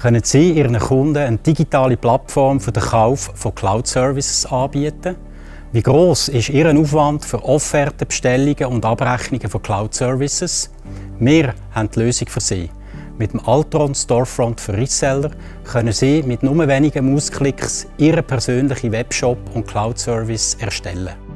können Sie Ihren Kunden eine digitale Plattform für den Kauf von Cloud-Services anbieten. Wie groß ist Ihr Aufwand für Offerten, Bestellungen und Abrechnungen von Cloud-Services? Wir haben die Lösung für Sie. Mit dem Altron Storefront für Reseller können Sie mit nur wenigen Mausklicks Ihren persönlichen Webshop und Cloud-Service erstellen.